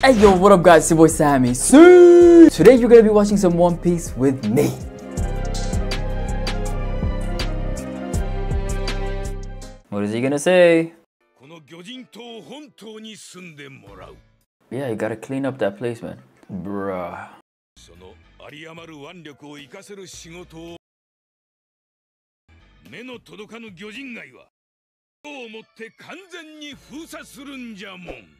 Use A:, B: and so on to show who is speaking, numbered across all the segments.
A: Hey yo, what up guys, it's your boy Sammy. See? Today you're gonna be watching some One Piece with me. What is he gonna say? Yeah, you gotta clean up that place, man. Bruh.
B: その有り余る腕力を活かせる仕事を目の届かぬ魚人街は今日をもって完全に封鎖するんじゃもん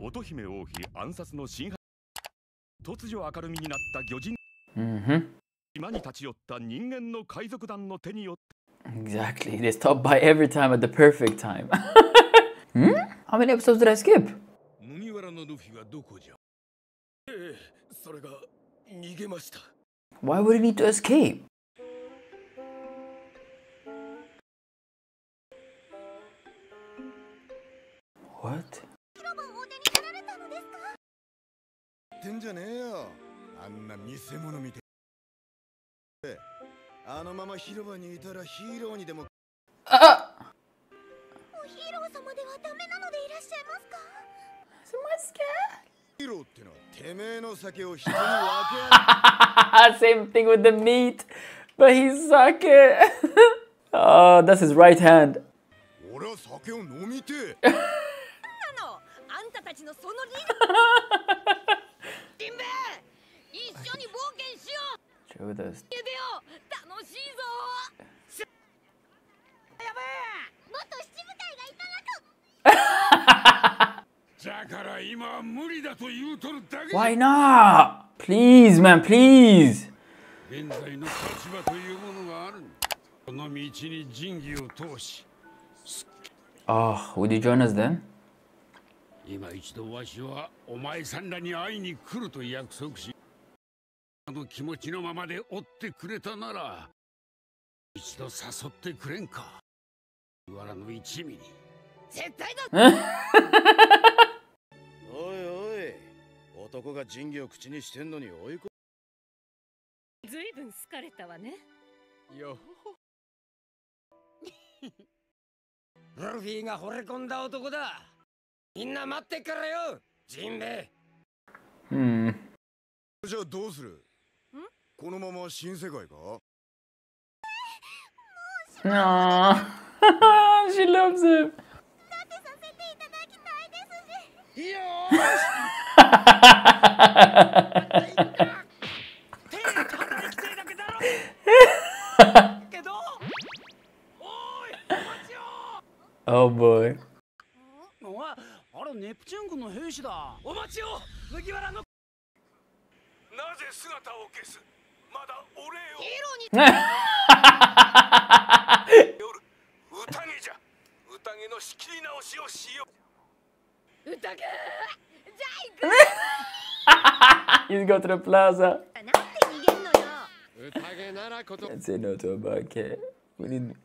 C: 乙姫王妃暗殺の真犯突如明るみになった魚人
A: Mm-hmm.
C: 島に立ち寄った人間の海賊団の手によって
A: Exactly. They stop by every time at the perfect time. hmm? How many episodes did I skip?
B: 麦わらのルフィはどこじゃ
D: ええそれが逃げました
A: Why would he need to escape? What?
D: ってんじゃねえよあんな見せ物見てあのまま広場にいたらヒーローにでも
A: Ah!
E: ヒーロー様ではダメなのでいらっしゃいますか
A: ？Am I scared?
D: ヒーローってのはてめえの酒を人に分け合
A: Same thing with the meat, but he's sake. oh, that's his right hand.
D: う俺は酒を飲みてえ
E: なのあんたたちのその理ジンベエ一緒に冒険しよう
A: Show this.
E: ゆでよ楽しいぞやべえもっと七部会がいたなく
B: だから今は無理だと言うとるだけ
A: Why not? Please, man, please.
B: 現在の立場というものがあるこの道に仁義を通し
A: Oh, would you join us then?
B: 今一度わしはお前さんらに会いに来ると約束しあの気持ちのままで追ってくれたなら一度誘ってくれんか。わらの一味に。
E: 絶対だ
D: おいおい。男が仁義を口にしてんのに追いこ。
E: ずいぶん好かれたわね。
D: よ
F: ルフィが惚れ込んだ男だみんな待ってからよジンベう
A: ん。
D: じゃあどうする？このまま新世界か？
A: ああ she loves him
F: よーし。
A: oh boy.
F: プチューン軍の兵士だ。お待ちよ麦わらの。
B: なぜ姿を消す？まだお礼を。
E: ヒーローに
B: 夜宴じゃ。宴の仕切り直しをしよう。
E: 宴？じゃあ
A: He's go to the plaza.
E: 行くなんで逃げんのよ。
D: 宴ならこと
A: Let's say no to a bucket. We need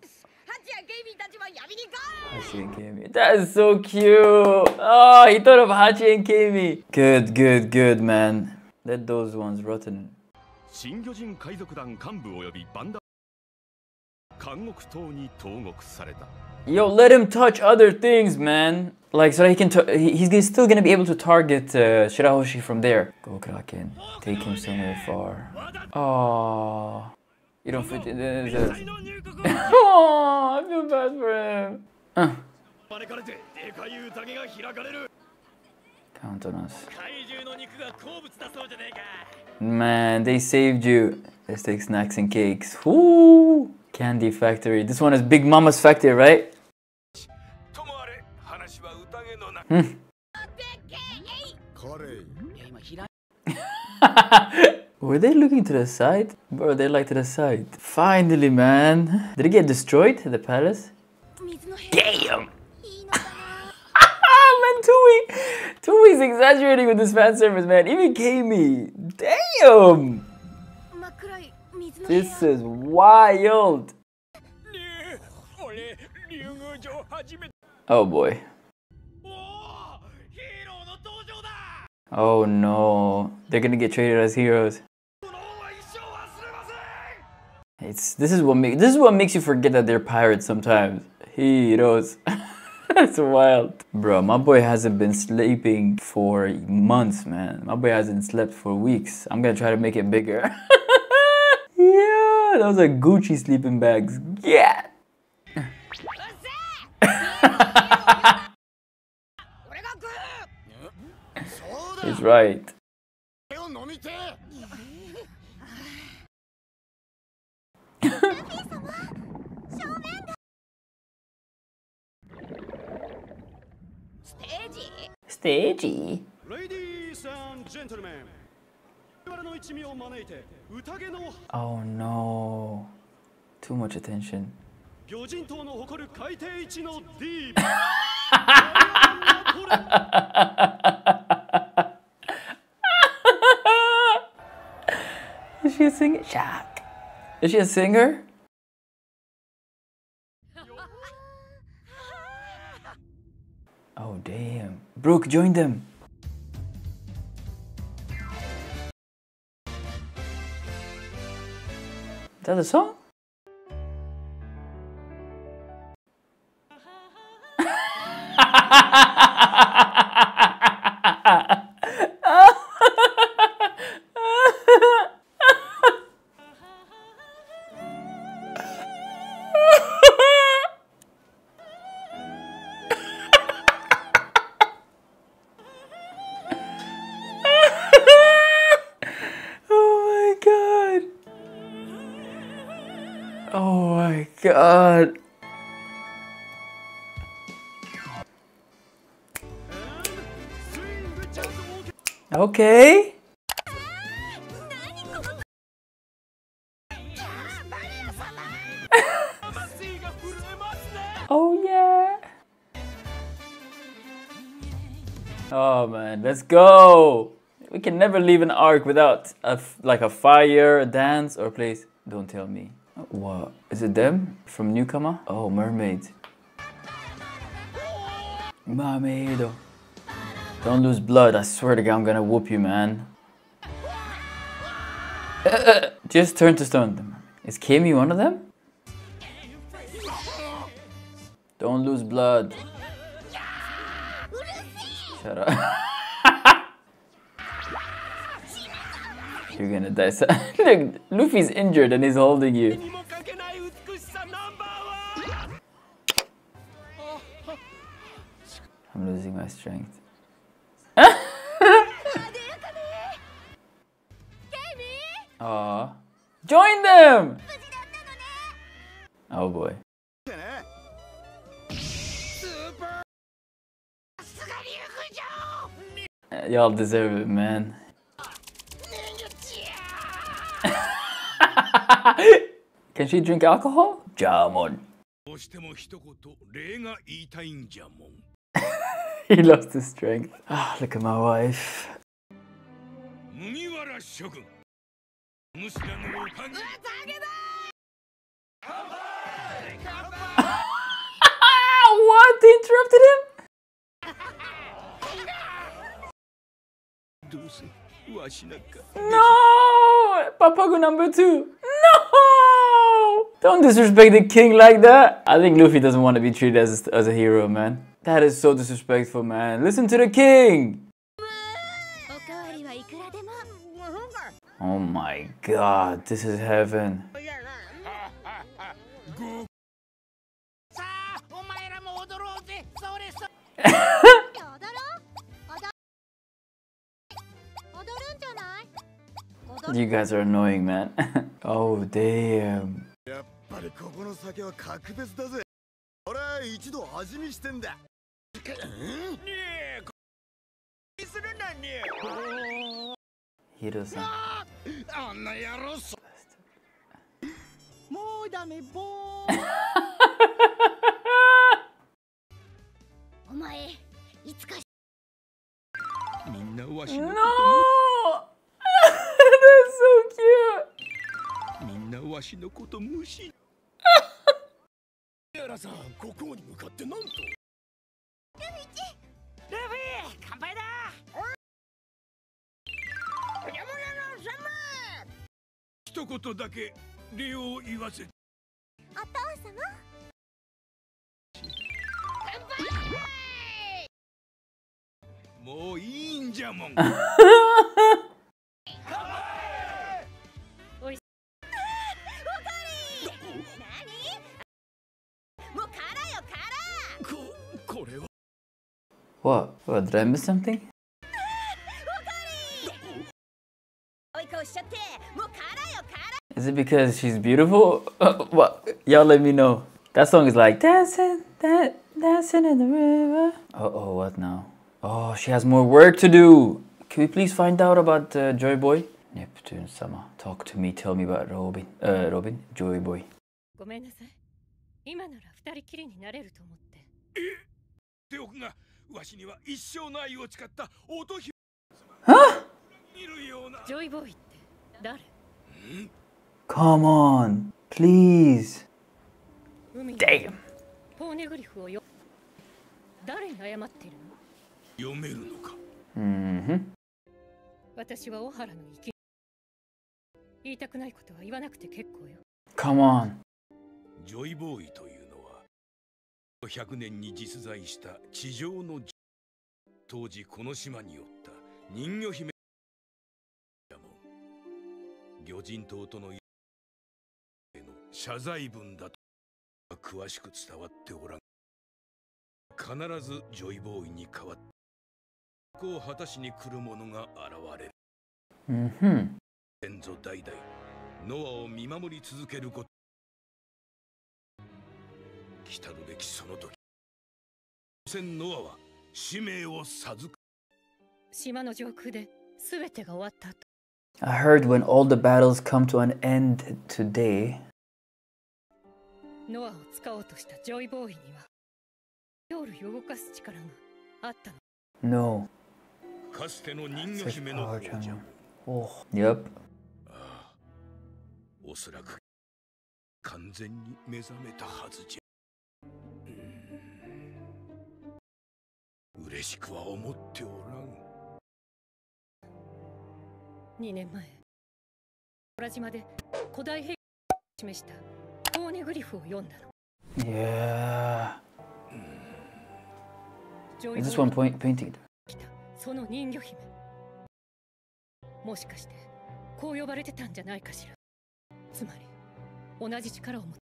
A: Hachi and Camie, That is so cute. Oh, he thought of Hachi and Camie. Good, good, good, man. Let those ones rotten. Yo, let him touch other things, man. Like, so he can, he's still gonna be able to target uh, Shirahoshi from there. Go Kraken, take him somewhere far. Aww. You don't fit in this. I feel bad for him. Uh. Count on us. Man, they saved you. Let's take snacks and cakes. Woo! candy factory. This one is Big Mama's factory, right?
F: Hmm.
A: Were they looking to the side? Bro, they like to the side. Finally, man. Did it get destroyed, the palace? Damn! man, Toei! Toei's exaggerating with this fan service, man. Even Camie. Damn! This is wild! Oh boy. Oh no, they're gonna get traded as heroes. It's this is what makes this is what makes you forget that they're pirates sometimes. Heroes. That's wild. Bro, my boy hasn't been sleeping for months, man. My boy hasn't slept for weeks. I'm gonna try to make it bigger. yeah, those are Gucci sleeping bags. Yeah. He's right.
F: 30. Ladies and gentlemen,
A: Oh no. Too much attention. Is she a singer? Jack. Is she a singer? Oh damn. Brook, join them. Is that the song? god. Okay. Oh yeah. Oh man, let's go. We can never leave an arc without a like a fire, a dance, or please don't tell me. What is it? Them from newcomer? Oh, mermaid. Mermaid. Don't lose blood. I swear to God, I'm gonna whoop you, man. Just turn to stone. Is Kimi one of them? Don't lose blood. Shut up. You're gonna die. Look, Luffy's injured and he's holding you. I'm losing my strength.
E: ケイミ
A: Aw. Join them! Oh boy.
D: ってね
A: Uh, Y'all deserve it, man. Can she drink alcohol? Jamon.
B: どうしても一言礼が言いたいんじゃもん
A: he lost his strength. Ah, oh, look at my wife. what? They interrupted him? No! Papago number two. No! Don't disrespect the king like that. I think Luffy doesn't want to be treated as, as a hero, man. That is so disrespectful, man. Listen to the king! Oh my god, this is heaven. you guys are annoying, man. oh, damn.
F: ねえこするなね
A: Hiro-san.
B: あんな野郎そ
F: もうダメボー
E: お前いつか
B: みんなわしの
A: No!
B: こ
A: That's so cute.
B: とみんなわしのこと無視
D: やらさん国王に向かってなんと
F: とだ
B: け礼を言わせ
E: お父様
B: もういいんじゃもん
A: What? What? Did I miss something? Is it because she's beautiful? Uh, what? Y'all let me know. That song is like dancing, that dancing in the river. Uh oh, what now? Oh, she has more work to do. Can we please find out about uh, Joy Boy? Neptune Sama, talk to me. Tell me about Robin. Uh, Robin, Joy Boy.
G: ごめんなさい今なら二人きりになれると思って
B: ておくがわしには一生の愛を誓った乙姫いるような
G: ジョイボーイって誰
A: Come on, please. Damn.
G: ポーネグリフをよ誰に謝っているの
B: 読めるのか
A: Mm-hmm.
G: 私は小原の生き言いたくないことは言わなくて結構よ
A: Come on.
B: ジョイボーイというのは100年に実在した地上の当時この島におった人魚姫魚人島との謝罪文だと詳しく伝わっておらん。必ずジョイボーイに代わってこう果たしに来る者が現れる。
A: Mm-hmm.
B: 先祖代々ノアを見守り続けること。来たるべきその時。所詮ノアは使命を授く。
G: 島の上空で全てが終わった後。
A: I heard when all the battles come to an end today,
G: ノアを使おうとしたジョイボーイには夜を動かす力があったの
A: no.
B: かつての人魚姫の.
A: Oh. Yep.
B: ああおそらく完全に目覚めたはずじゃう嬉しくは思っておらん
G: 2年前空島で古代兵器を示したポーネグリフを読んだの。
A: Yeah. Is
G: ボ
A: this
G: ー
A: one point painting?
G: その人魚姫。もしかしてこう呼ばれてたんじゃないかしら。つまり同じ力を持って。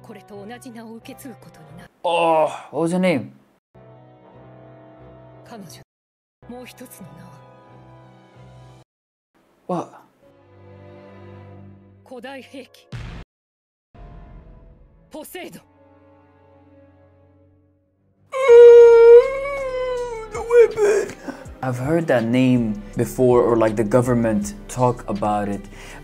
G: これと同じ名を受け継ぐことになる。
A: Oh, what was her name?
G: 彼女もう一つの名は。
A: What?
G: 古代兵器
A: Poseidon. I've heard that name before or like the government talk about it.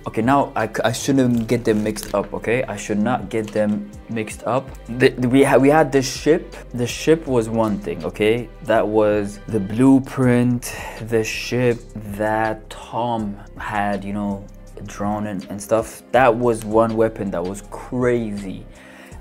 A: Okay, now I, I shouldn't get them mixed up, okay? I should not get them mixed up. The, we, ha we had the ship. The ship was one thing, okay? That was the blueprint, the ship that Tom had, you know, drawn and, and stuff. That was one weapon that was crazy.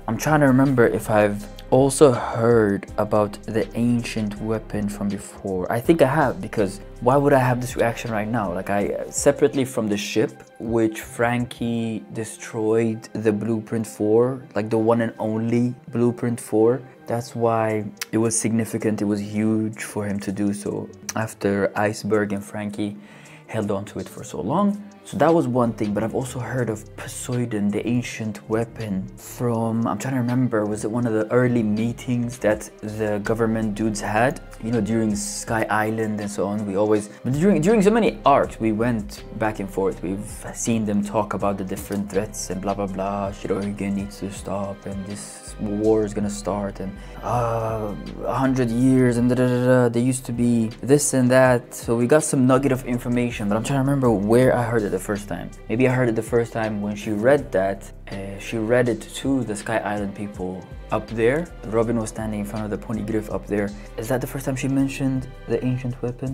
A: I'm trying to remember if I've also heard about the ancient weapon from before. I think I have because why would I have this reaction right now? Like I separately from the ship which Franky destroyed the blueprint for, like the one and only blueprint for. That's why it was significant. It was huge for him to do so after Iceberg and Franky held on to it for so long. So that was one thing, but I've also heard of Poseidon, the ancient weapon from, I'm trying to remember, was it one of the early meetings that the government dudes had? You know, during Sky Island and so on, we always, during, during so many arcs, we went back and forth. We've seen them talk about the different threats and blah, blah, blah. Shirogane needs to stop and this war is gonna start and uh, a hundred years and da da da da. There used to be this and that. So we got some nugget of information, but I'm trying to remember where I heard it the first time. Maybe I heard it the first time when she read that. Uh, she read it to the Sky Island people up there. Robin was standing in front of the Poneglyph up there. Is that the first time she mentioned the ancient weapon?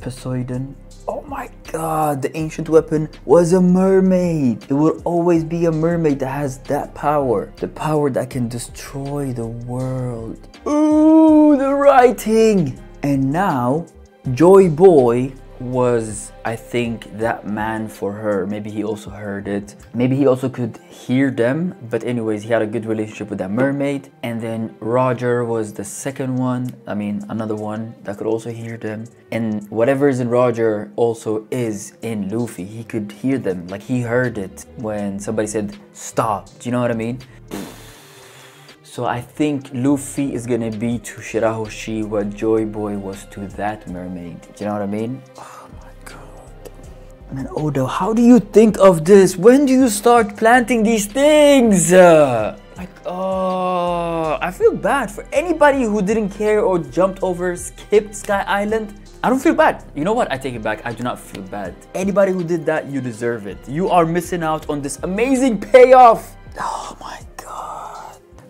A: Poseidon. Oh my god, the ancient weapon was a mermaid. It will always be a mermaid that has that power. The power that can destroy the world. Ooh, the writing. And now, Joy Boy was, I think, that man for her. Maybe he also heard it. Maybe he also could hear them. But anyways, he had a good relationship with that mermaid. And then Roger was the second one. I mean, another one that could also hear them. And whatever is in Roger also is in Luffy. He could hear them. Like he heard it when somebody said, stop. Do you know what I mean? So I think Luffy is gonna be to Shirahoshi what Joy Boy was to that mermaid. Do you know what I mean? Oh my god. Man, Oda, how do you think of this? When do you start planting these things? Uh, like, oh, I feel bad for anybody who didn't care or jumped over, skipped Sky Island. I don't feel bad. You know what? I take it back. I do not feel bad. Anybody who did that, you deserve it. You are missing out on this amazing payoff. Oh my god.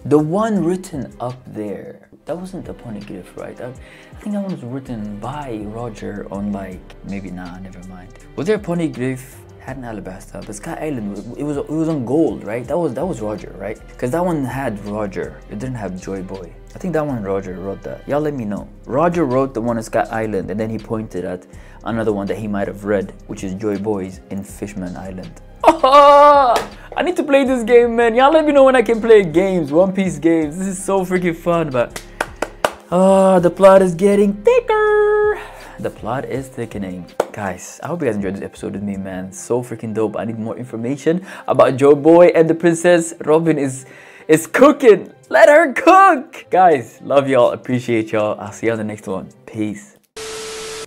A: The one written up there, that wasn't the poneglyph, right? I, I think that one was written by Roger on like, maybe nah, never mind. Was there a poneglyph? Had an Alabasta, but Sky Island, it was it was on gold, right? That was that was Roger, right? Because that one had Roger. It didn't have Joy Boy. I think that one Roger wrote that. Y'all let me know. Roger wrote the one on Sky Island, and then he pointed at another one that he might have read, which is Joy Boy's in Fishman Island. I need to play this game, man. Y'all let me know when I can play games, One Piece games. This is so freaking fun, but oh, the plot is getting thicker. The plot is thickening. Guys, I hope you guys enjoyed this episode with me, man. So freaking dope. I need more information about Joy Boy and the princess. Robin is is cooking. Let her cook. Guys, love y'all. Appreciate y'all. I'll see you on the next one. Peace.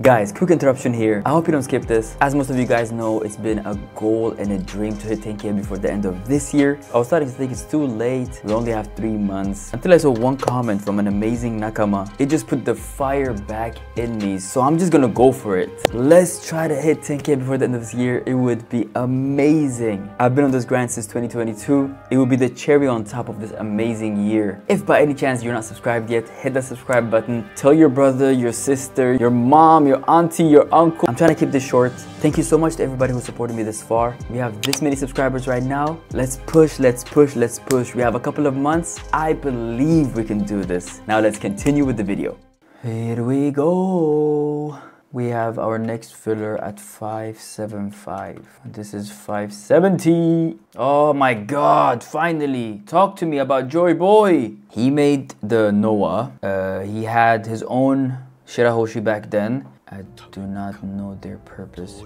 A: Guys, quick interruption here. I hope you don't skip this. As most of you guys know, it's been a goal and a dream to hit 10k before the end of this year. I was starting to think it's too late. We only have three months. Until I saw one comment from an amazing Nakama. It just put the fire back in me. So I'm just gonna go for it. Let's try to hit 10k before the end of this year. It would be amazing. I've been on this grind since 2022. It will be the cherry on top of this amazing year. If by any chance you're not subscribed yet, hit that subscribe button. Tell your brother, your sister, your mom, your auntie, your uncle. I'm trying to keep this short. Thank you so much to everybody who supported me this far. We have this many subscribers right now. Let's push, let's push, let's push. We have a couple of months. I believe we can do this. Now let's continue with the video. Here we go. We have our next filler at 575. This is 570. Oh my god, finally. Talk to me about Joy Boy. He made the Noah. Uh, he had his own Shirahoshi back then. I do not know their purpose.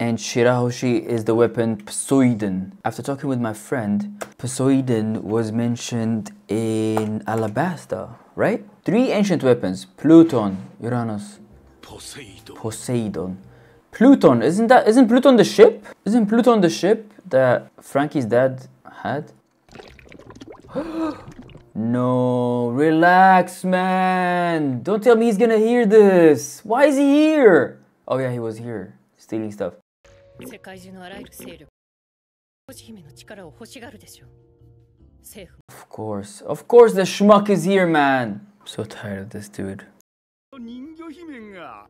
A: And Shirahoshi is the weapon Poseidon. After talking with my friend, Poseidon was mentioned in Alabasta, right? Three ancient weapons, Pluton, Uranus,
B: Poseidon.
A: Poseidon. Pluton, isn't that isn't Pluton the ship? Isn't Pluton the ship that Franky's dad had? no, relax, man. Don't tell me he's gonna hear this. Why is he here? Oh yeah, he was here stealing stuff.
G: 世界中のあらゆる勢力星姫の力を欲しがるでしょう政府
A: Of course, of course, the schmuck is here, man. I'm so tired of this dude.
B: 人魚姫が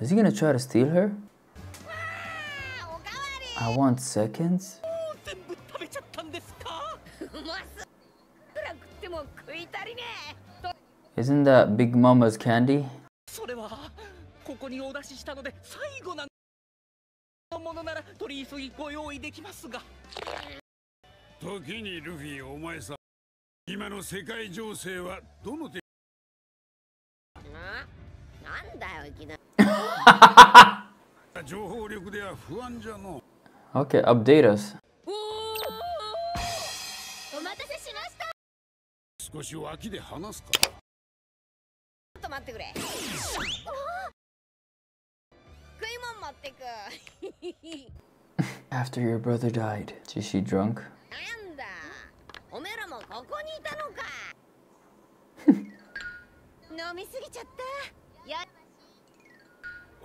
A: Is he gonna try to steal her?
E: おかわ
A: I want seconds. Isn't that Big Mama's candy?
F: それはここにお出ししたので最後なのものなら取り急ぎご用意できますが。
B: 時にルフィお前さ今の世界情勢はどの程
E: ななんだよいきなり。
B: 度情報力では不安じゃの
A: Okay, update us.
B: 少し脇で話すか。
E: ちょっと待ってくれ。食い物持ってく。
A: After your brother died, is she drunk?
E: なんだ。おめえらもここにいたのか。飲みすぎちゃった。や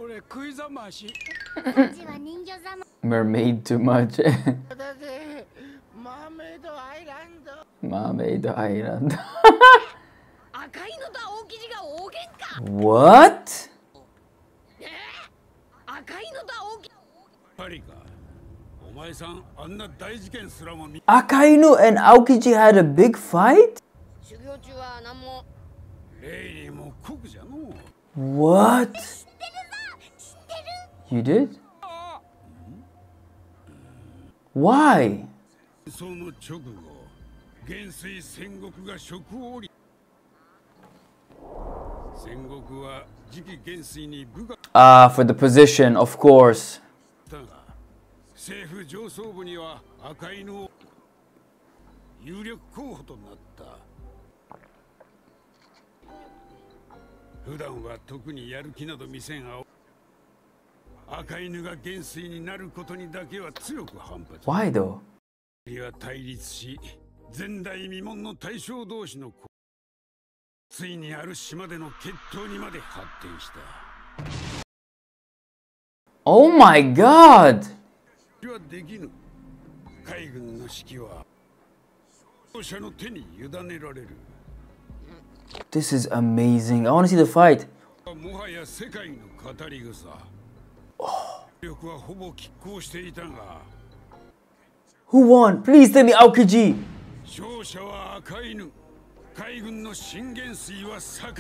B: 俺食いざまし。
E: うちは人魚様
A: Mermaid too much.
B: マーメイドアイランド
A: Mermaid Island. what? Akainu and Aokiji had a big fight? What? You did? Why?
H: 元帥戦国が職を降り戦国は次期元帥に部が
A: Ah, for the position, of course.
H: 政府上層部には赤犬を有力候補となった普段は特にやる気など見せん青赤犬が元帥になることにだけは強く反発
A: Why though?
H: 対立し前代未聞の大将同士のこついにある島での決闘にまで発展した
A: Oh my god!
H: それはできぬ海軍の指揮は勝者の手に委ねられる
A: This is amazing. I want to see the fight.
H: もはや世界の語り草力はほぼ拮抗していたが
A: Who won? Please tell me Aokiji.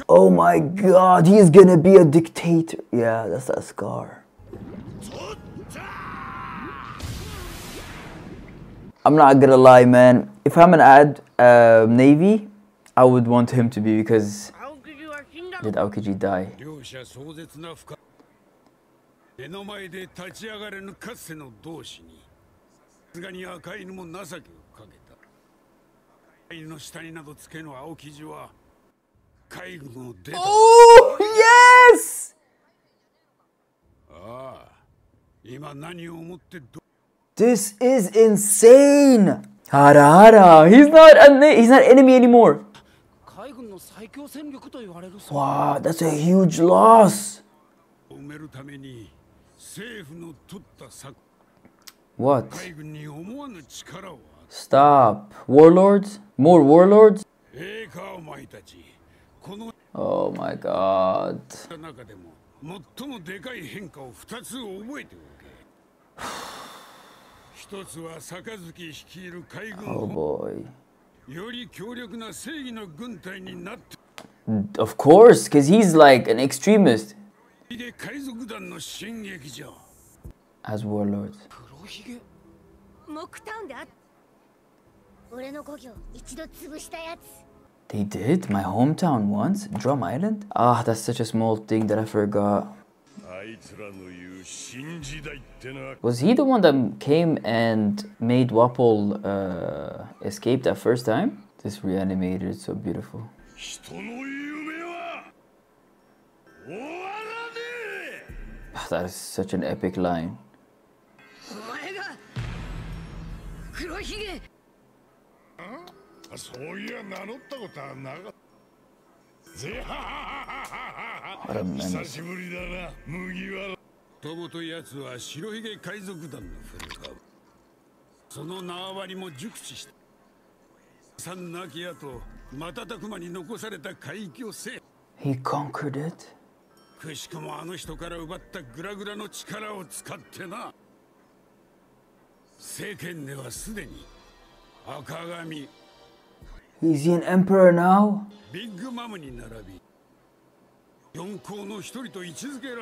A: Oh my god, he's gonna be a dictator. Yeah, that's a scar. I'm not gonna lie, man. If I'm gonna add uh, Navy, I would want him to be because did Aokiji die?
H: 隊の下になどつけの青生地は海軍を出た。
A: おお、yes!
H: ああ、今何を思ってど
A: This is insane! Harahara, he's not an he's not enemy anymore. Wow, that's a huge loss. What? Stop, warlords. More warlords? Oh my god. oh boy. Of course, because he's like an extremist. As warlords. They did? My hometown once? Drum Island? Ah, that's such a small thing that I forgot. Was he the one that came and made Wapol uh, escape that first time? This reanimated, is so beautiful. That is such an epic line.
B: そういや名乗ったことはなかった。ぜはははは
A: a
B: 久.しぶりだな。麦わら。
H: ともと奴は白ひげ海賊団の古川その縄張りも熟知した。三亡き後瞬く間に残された海域を制
A: He conquered it?
H: くしくもあの人から奪ったグラグラの力を使ってな。政権ではすでに赤髪
A: Is he an emperor now?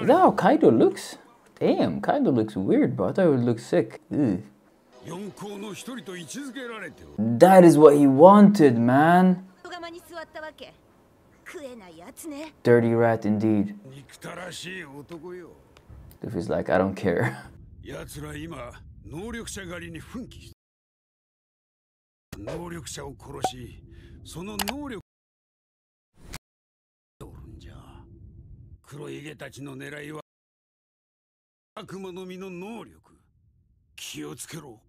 A: Is that how Kaido looks? Damn, Kaido looks weird, bro. I thought he would look sick. Ugh. That is what he wanted, man. Dirty rat indeed. Luffy's like, I don't care.
H: 能力者を殺しその能力おるんじゃ。黒ひげたちの狙いは悪魔の実の能力。気をつけろ。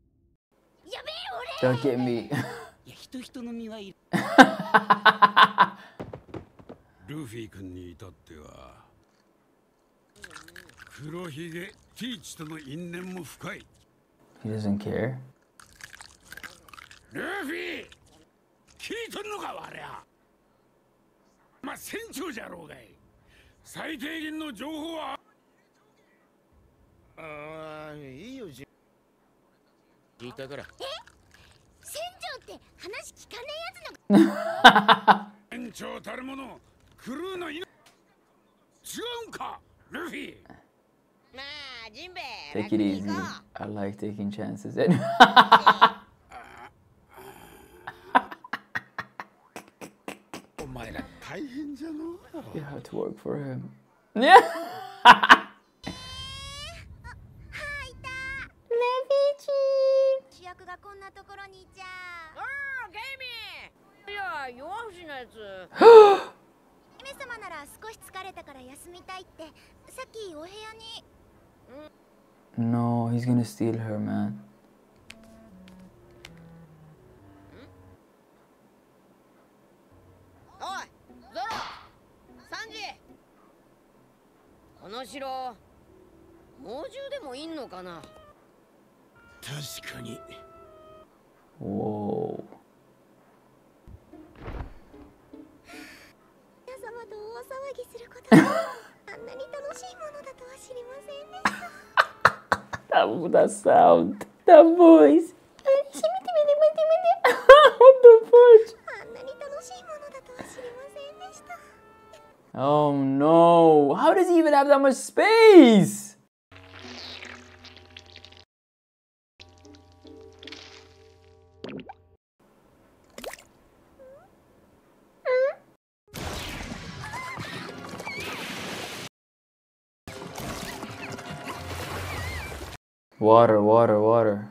I: やべえ俺。
A: Don't get me.
F: いや人人の身はいる。
H: ルフィ君に至っては黒ひげティーチとの因縁も深い。
A: He doesn't care?
H: ルフィ聞いとんのかわりゃまあ船長じゃろうがい。最低限の情報は。
J: ああいいよじ
F: 聞いたから。
I: 船長って話聞かねえやつの？
H: 船長たるものクルーの命
B: うんかルフィ。
E: まあジンベエ
A: Take
E: 楽
A: it
E: に
A: easy. I like taking chances. you
B: お前ら大変じゃの
A: have to work for him.
E: たレフィーチ主役がこんなところにいちゃああゲイミーいや弱虫のやつ姫様なら少し疲れたから休みたいってさっきお部屋に
A: No, he's gonna steal her, man.
E: この城猛獣でもいんのかな？
B: 確かに
A: Whoa.
E: 皆様と大騒ぎすることが あんなに楽しいものだとは知りませんでした
A: That, that sound. That voice. what the fudge?
E: あんなに楽しいものだとは知りませんでした
A: Oh no. How does he even have that much space? Water, water, water.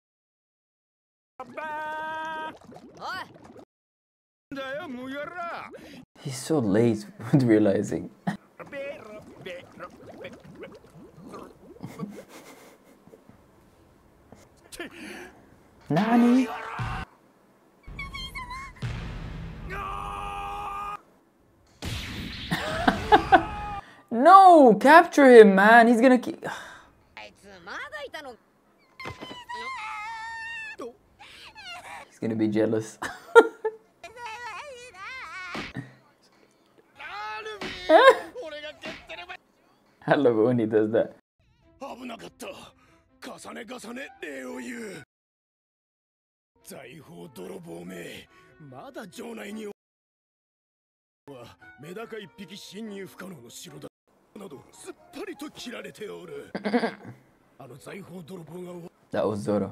A: He's so late with realizing. Nani? no! Capture him, man! He's gonna keep... gonna be jealous. I love it when he does that.
B: 危なかった重ね重ね礼を言う財宝泥棒めまだ城内におはメダカ一匹侵入不可能の城だなどすっぱりと切られておるあの財宝泥棒が
A: That was Zoro.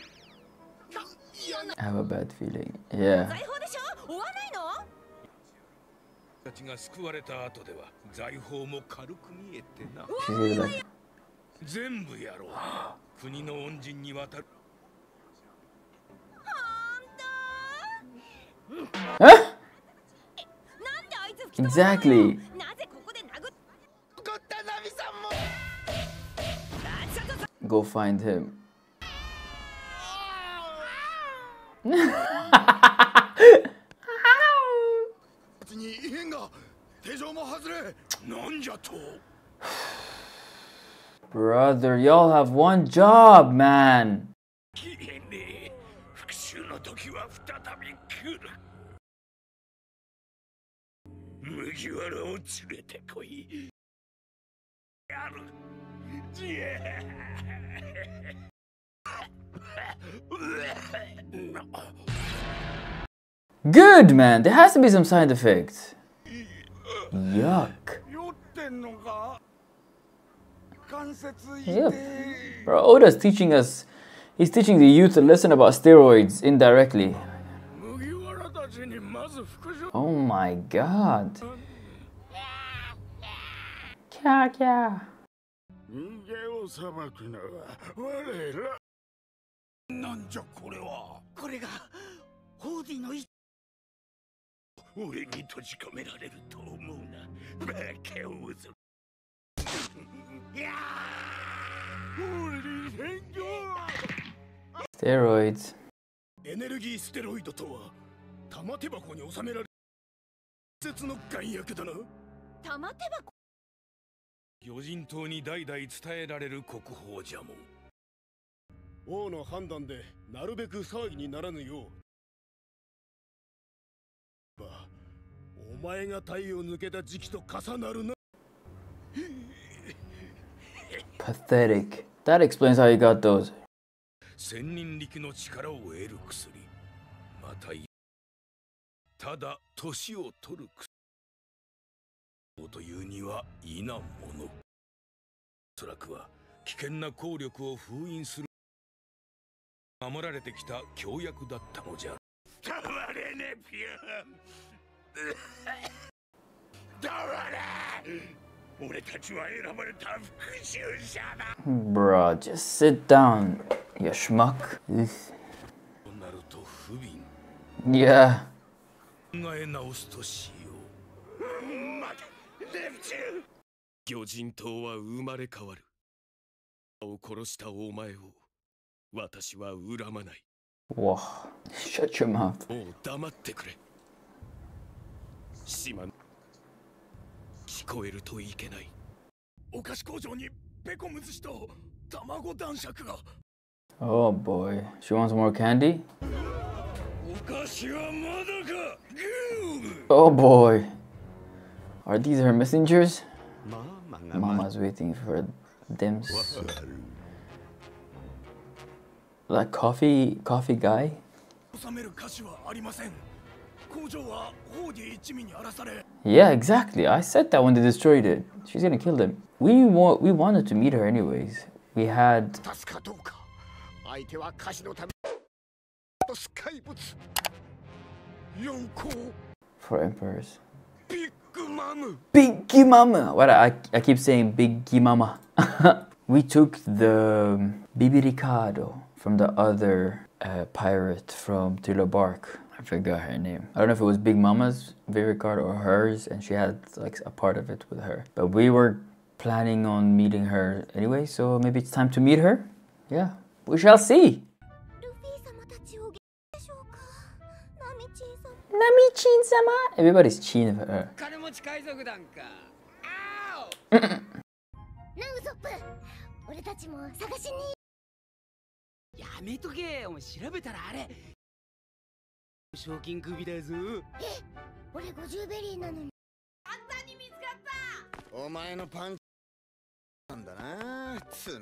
A: I have a bad feeling. Yeah.
E: 財宝でしょ追わないの
B: たちが救われた後では財宝も軽く見えてな
A: She's gonna be like,
B: 全部やろう国の恩人に渡る
A: huh?
E: なんであいつ吹き飛ばしたの
A: Exactly.
E: なぜここで殴っ
B: 怒ったナミさんも
E: あちょっとさ
A: Go find him.
D: に異変が手錠も外れ。
B: なんじゃと。
A: Brother, y'all have one job, man.
B: 復讐の時は再び来る。麦わらを連れてこい。やる
A: Good man, there has to be some side effect. Yuck. Yep. Bro, Oda's teaching us, he's teaching the youth a lesson about steroids indirectly. Oh my god. Kya kya.
B: なんじゃこれは。
F: これがホーディのい
B: 俺に閉じ込められると思うな。バカをぞいやー俺に変更
A: Steroids.
B: エネルギーステロイドとは玉手箱に収められる。説の眼薬だな。
E: 玉手箱？
B: 魚人島に代々伝えられる国宝じゃもん王の判断でなるべく騒ぎにならぬよう。ばお前が体を抜けた時期と重なるな。
A: Pathetic. That explains how he got those.
B: 千人力の力を得る薬。またいただ年を取る薬。というには異なものおそらくは危険な効力を封印する守られてきた強薬だったのじゃ。変われねピュン。変われ。俺たちは選ばれた復讐者だ。
A: Bruh, just sit down, you schmuck.
B: となると不憫。
A: Yeah.
B: 考え直すとしよう。待てネプチュー。ン魚人島は生まれ変わる。を殺したお前を私は恨まない
A: Whoa. Shut your mouth.
B: もう黙ってくれ島聞こえるといけないお菓子工場にペコムズ氏と卵男爵が
A: Oh boy. She wants more candy?
B: お菓子はまだかグー
A: Oh boy. Are these her messengers?
D: まあまあ
A: Mama's waiting for dims. like coffee coffee guy? Yeah, exactly. I said that when they destroyed it. She's gonna kill them. We want. we wanted to meet her anyways. We had Four emperors.
B: Big Mama.
A: Big Mama. What I I keep saying Big Mama. we took the um, Vivre Card from the other uh, pirate from Thriller Bark. I forgot her name. I don't know if it was Big Mama's Vivre card or hers, and she had like a part of it with her. But we were planning on meeting her anyway, so maybe it's time to meet her? Yeah, we shall see! Nami-chin-sama! Everybody's chin of her.
F: やめとけ。お前調べたらあれ。賞金首だぞ。
E: 俺50ベリーなのに。
D: お前のパンチなんだな。つ。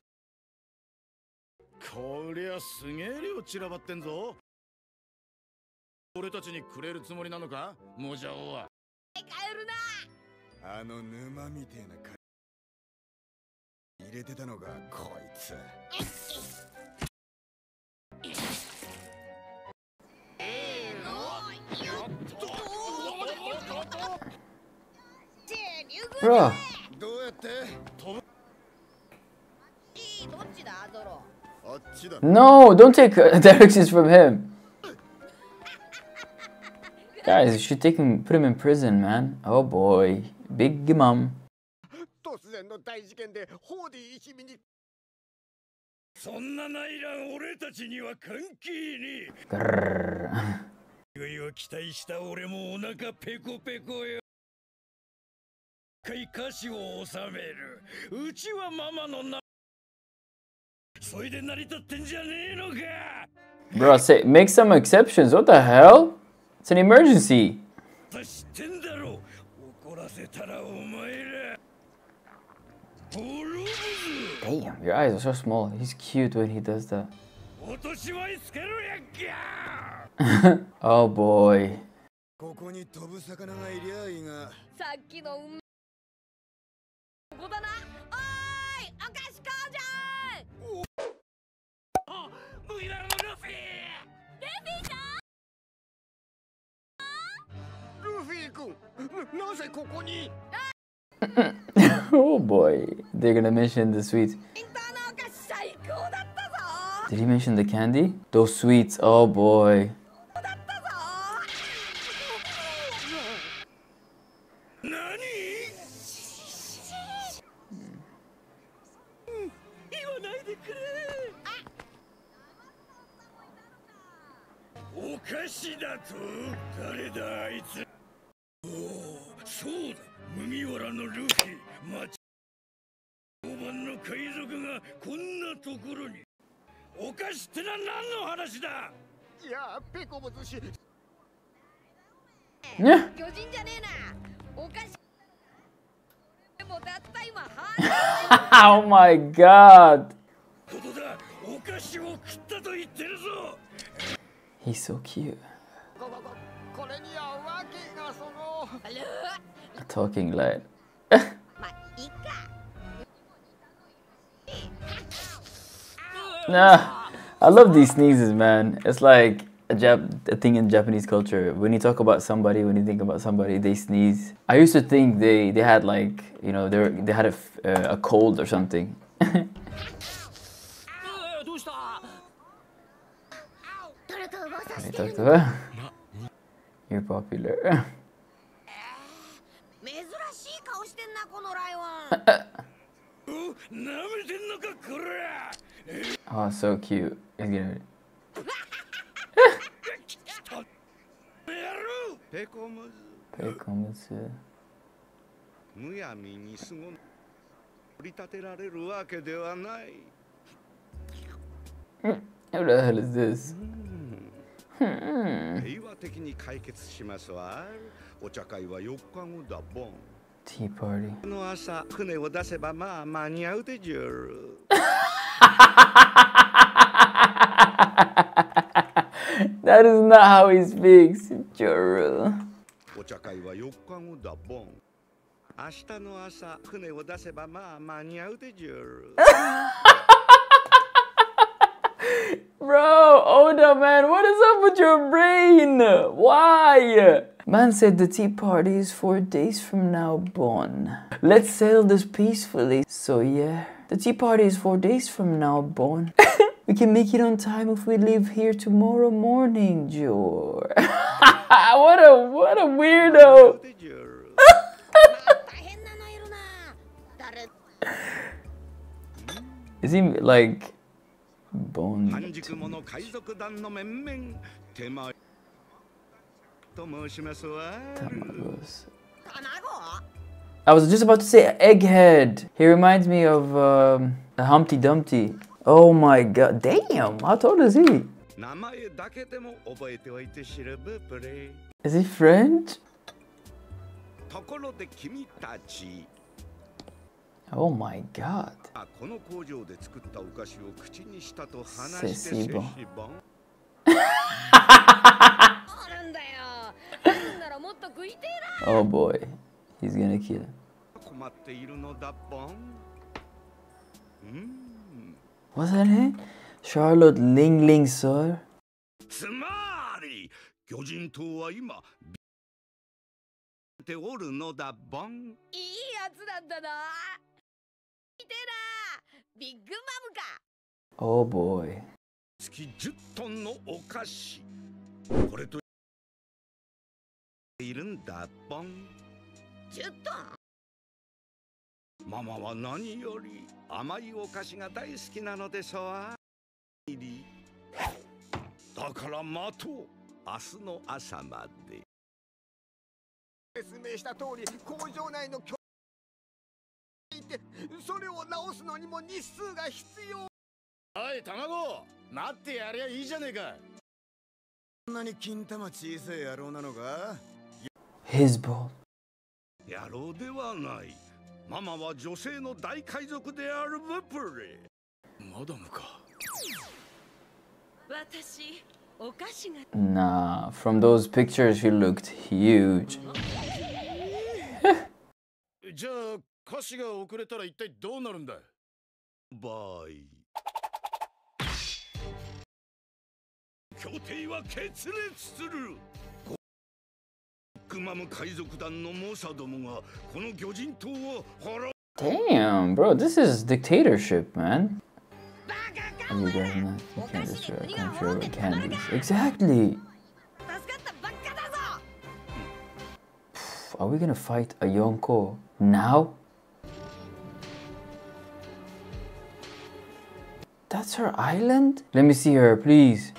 B: こりゃすげえ量散らばってんぞ。俺たちにくれるつもりなのか？モジャオは
D: あの沼みてえなか。入れてたのがこいつ
A: Bruh. No, don't take uh, directions from him. Guys, you should take him, put him in prison, man. Oh boy, Big Mom.
B: 回歌詞を収めるうちはママのなそれで成り立ってんじゃねえのか
A: Bro, say make some exceptions. What the hell? It's an emergency.
B: 知ってんだろ怒らせたらお前ら滅ぶぞ
A: Damn, your eyes are so small. He's cute when he does that.
B: 落とし前つけろやっきゃ
A: Oh boy.
D: ここに飛ぶ魚がいりゃいいが
E: さっきのう
A: oh boy, they're gonna mention the sweets. Did he mention the candy? Those sweets, oh boy.
B: 話だ
D: いやペコボ寿司
A: Yeah.
E: 巨人じゃねえなお菓子でもたった今は
A: oh my god.
B: ことだお菓子を食ったと言ってるぞ
A: He's so cute.
D: ここここれにはわけがその
A: A talking light.
E: まあいいか
A: Nah. I love these sneezes, man. It's like a, Jap- a thing in Japanese culture. When you talk about somebody, when you think about somebody, they sneeze. I used to think they, they had like, you know, they, were, they had a, uh, a cold or something. You're popular. Oh, so cute. He's gonna.
B: やろう
D: ペコムズ.むやみにすご取り立てられるわけではない
A: Who the hell is this?
D: 平和的に解決しますわお茶会は4日後だボン
A: Tea party.
D: この朝船を出せばまあ間に合うでじゅる
A: That is not how he speaks. Juru.
D: お茶会は4日後だボン明日の朝船を出せばまあ間に合うでじゅる
A: Bro, Oda, man, what is up with your brain? Why? Man said the tea party is four days from now, Bon. Let's sail this peacefully. So, yeah, The tea party is four days from now, Bon. we can make it on time if we leave here tomorrow morning, Jor. what a what a weirdo. is he like Bon? Tamagos. I was just about to say egghead. He reminds me of um, Humpty Dumpty. Oh my god, damn, how tall is he? Is he French? Oh my god. Oh boy, he's gonna kill him.
D: 困っているのだボンうん。
A: What's that name? Charlotte Ling Ling Sir?
B: つまり
D: 巨人島は今ておるのだボン
E: いいやつなんだな。見てえな。ビッグマムか。
A: Oh boy.
D: 月10トンのお菓子。これといるんだボン
E: 10トン？
D: ママは何より甘いお菓子が大好きなのですわリリだから待とう。明日の朝まで。説明した通り工場内の巨いてそれを直すのにも日数が必要。
C: おい卵。待ってやりゃいいじゃねえか。そんなに金玉小さい野郎なのか
A: ？His ball.
D: 野郎ではないママは女性の大海賊であるブプレ。
C: マダムか。
G: 私
K: お菓子が。
A: Nah, from those pictures, she looked huge.
L: じゃあ歌詞が遅れたら一体どうなるんだ
D: バイ。協定は決裂するグ マム海賊団の猛者どもがこの魚人島を滅
A: Damn, bro, this is dictatorship, man. You guys not, you can't destroy a country over candies. Exactly.
E: 助かったばっかだぞ
A: Are we gonna fight a Yonko now? That's her island? Let me see her, please.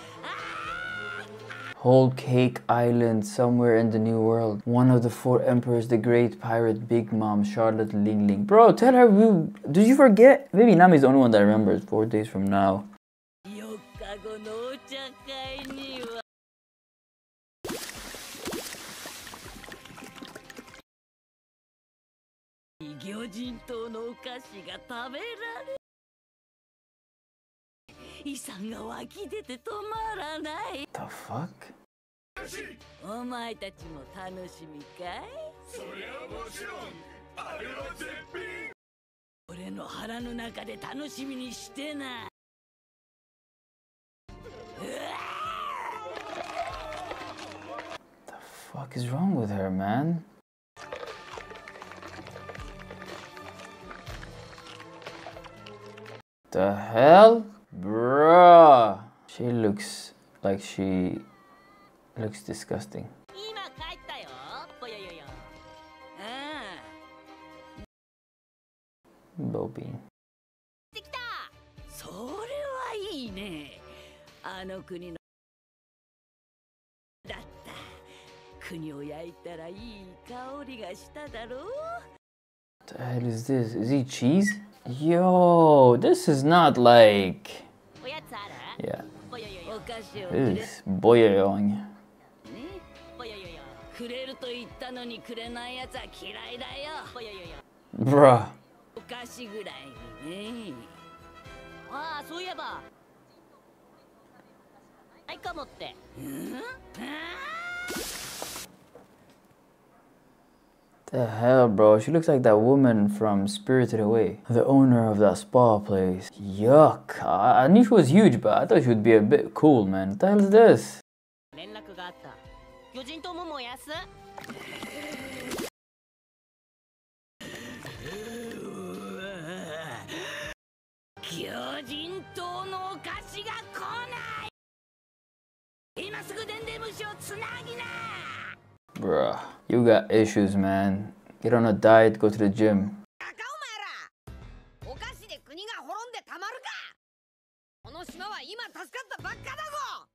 A: Whole Cake Island, somewhere in the New World. One of the four emperors, the great pirate Big Mom, Charlotte Linlin. Bro, tell her we. Did you forget? Maybe Nami's the only one that remembers. Four days from now.
K: 遺産が湧き出て止まらない
A: The fuck?
K: お前たちも楽しみかい？
D: そりゃもちろんあれは絶品
K: 俺の腹の中で楽しみにしてな
A: The fuck is wrong with her, man? The hell? Bruh. She looks like she looks disgusting. Bobby.
K: それはいいねあの国のだった国を焼いたらいい香りがしただろう
A: the hell is this? Is he cheese? Yo, this is not like.
K: おやつある
A: Yeah,
K: ぽよよよお菓子をくれ
A: this is boyoyong.
K: ねぽよよよくれると言ったのにくれないやつは嫌いだよぽよよよ
A: Bruh.
K: お菓子ぐらいにねああそういえばないかもってうん
A: The hell, bro? She looks like that woman from Spirited Away, the owner of that spa place. Yuck. I, I knew she was huge, but I thought she would be a bit cool, man. What the hell is this? Bruh. You got issues, man. Get on a diet, go to the gym.
E: この島は今助かったばっかだぞ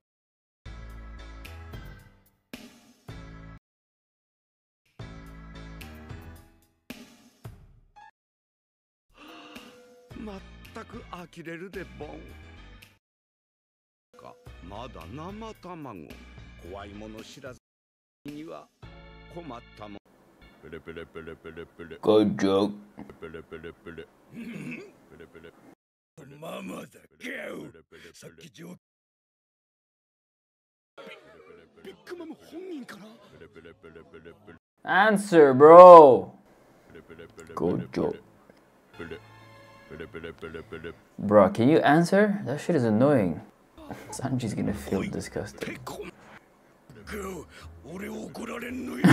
D: まったく呆れるでボンかまだ生卵怖いもの知らずには困ったもんペレペレペレペレペレ
A: Good joke.
D: ペレペレペレペレペレママだガウさっき上ビッグマム本人かな
A: Answer, bro. Good joke. Bruh, can you answer? That shit is annoying. Sanji's gonna feel disgusted.
D: ガウ俺怒られんのよ。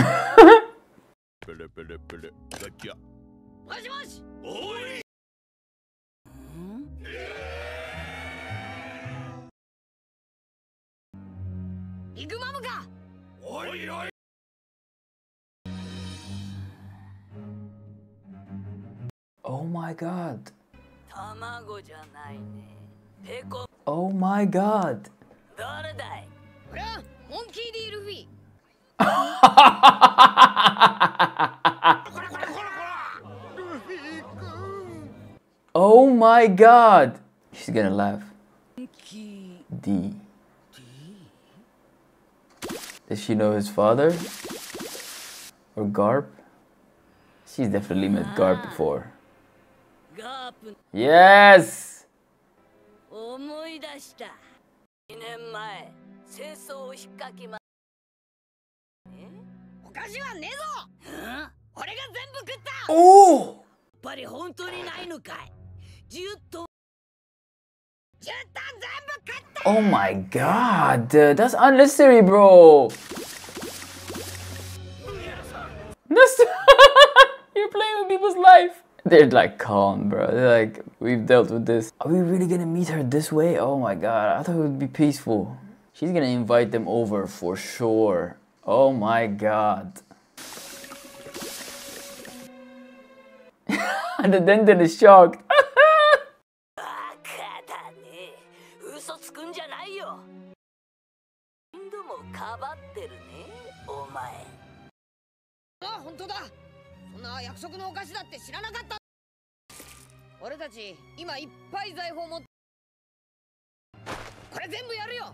D: ペレペレペレ。ガチャ。
E: もしもし。
D: おい。
E: イグマムか
D: おいおい。
A: Oh my god.
K: 卵じゃないね。ペコ。
A: Oh my god.
K: 誰だい？
E: これはモンキー・ディ・ルフィ
A: Oh my god. She's gonna laugh. D. Does she know his father? Or Garp? She's definitely met Garp before.
K: ガープ
A: Yes!
K: 思い出した2年前 戦争を引っかきま
F: お菓子はねえぞ
K: うん
F: 俺が全部食った
A: Oh!
K: やっぱり本当にないのかい10トン
F: 10タン全部食った
A: Oh my god, dude, that's unnecessary, bro. This You're playing with people's life. They're like calm, bro. They're like, we've dealt with this. Are we really gonna meet her this way? Oh my god, I thought it would be peaceful. She's gonna invite them over for sure. Oh my god. the Denden is shocked.
K: バカだね嘘つくんじゃないよ何度もかばってるねお前
F: あ本当だそんな約束のお菓子だって知らなかった俺たち今いっぱい財宝持ってこれ全部やるよ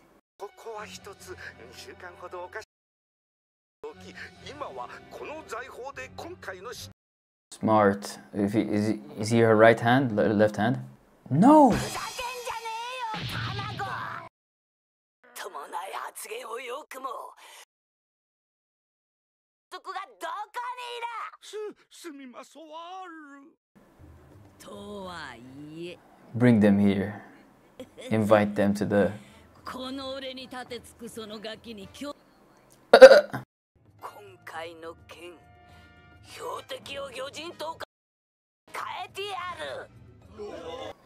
B: い
C: つだシャボンディで出くわした奥越えの
D: ここは一つ2週間ほどおかしい今はこの財宝で今回の
A: Smart. If he, is, he, is he her right hand? Le- left hand? No!
K: ふざけんじゃねえよ卵ともない発言をよくもそこがどこ
B: すすみまそわる
K: にいるとはいえ
A: Bring them here. Invite them to the.
K: この俺に立てつくそのガキに今日今回の件標的を魚人島か変えてやる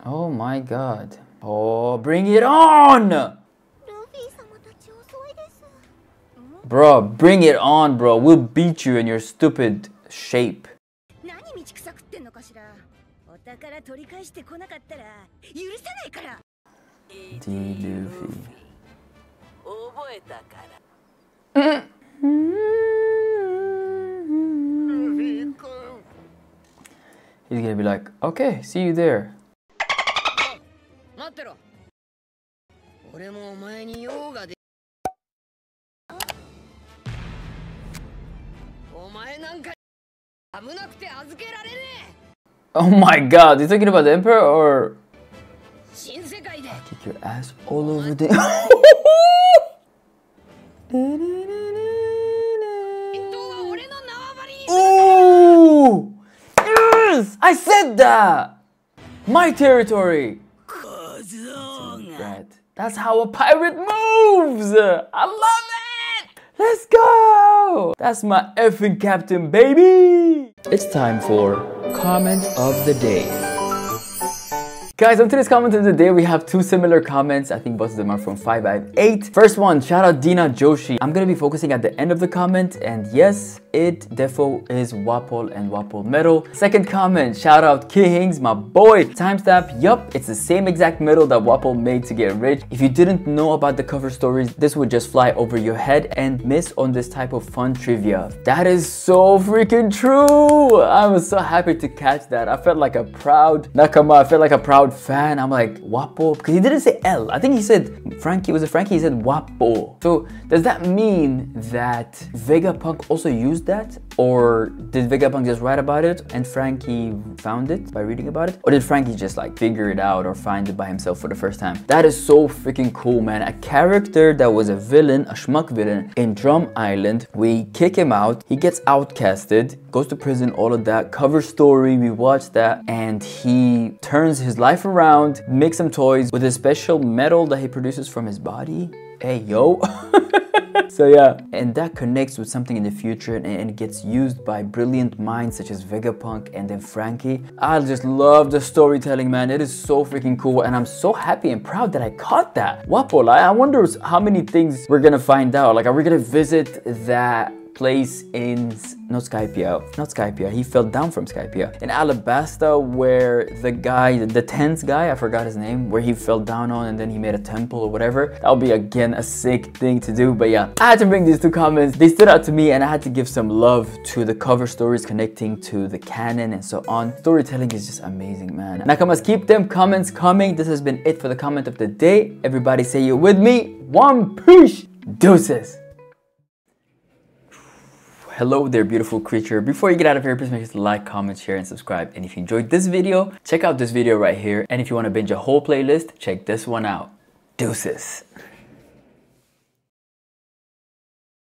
A: Oh my god. Oh, bring it on!
E: ルフィ様たち遅いです
A: Bro, bring it on, bro. We'll beat you in your stupid shape.
E: 何道草食ってんのかしらお宝取り返してこなかったら許さないから
A: D. Luffy. He's gonna be like, okay, see you there. Oh my god, you talking about the Emperor or your ass all over the. Ooh! Yes! I said that! My territory! That's how a pirate moves! I love it! Let's go! That's my effing captain, baby! It's time for comment of the day. Guys, on today's comment of the day, we have two similar comments. I think both of them are from 558. First one, shout out Dina Joshi. I'm gonna be focusing at the end of the comment, and yes, it defo is Wapol and Wapol metal. Second comment, shout out Kihings, my boy. Timestamp, yup, it's the same exact metal that Wapol made to get rich. If you didn't know about the cover stories, this would just fly over your head and miss on this type of fun trivia. That is so freaking true! I was so happy to catch that. I felt like a proud Nakama, I felt like a proud fan. I'm like, Wapo, because he didn't say L. I think he said Franky, was it Franky? He said Wapo. So does that mean that Vegapunk also used that? Or did Vegapunk just write about it and Franky found it by reading about it? Or did Franky just like figure it out or find it by himself for the first time? That is so freaking cool, man. A character that was a villain, a schmuck villain in Drum Island. We kick him out. He gets outcasted, goes to prison, all of that. Cover story, we watch that. And he turns his life around, makes some toys with a special metal that he produces from his body. Hey, yo. So yeah, and that connects with something in the future and, and gets used by brilliant minds such as Vegapunk and then Franky. I just love the storytelling, man. It is so freaking cool and I'm so happy and proud that I caught that. Wapo, I I wonder how many things we're gonna find out. Like, are we gonna visit that place in not Skypiea, not Skypiea. He fell down from Skypiea in Alabasta, where the guy, the tenth guy, I forgot his name, where he fell down on and then he made a temple or whatever. That would be again a sick thing to do. But yeah, I had to bring these two comments. They stood out to me, and I had to give some love to the cover stories connecting to the canon and so on. Storytelling is just amazing, man. Nakamas, keep them comments coming. This has been it for the comment of the day. Everybody say you with me. One push. Deuces. Hello there, beautiful creature. Before you get out of here, please make sure to like, comment, share, and subscribe. And if you enjoyed this video, check out this video right here. And if you want to binge a whole playlist, check this one out. Deuces.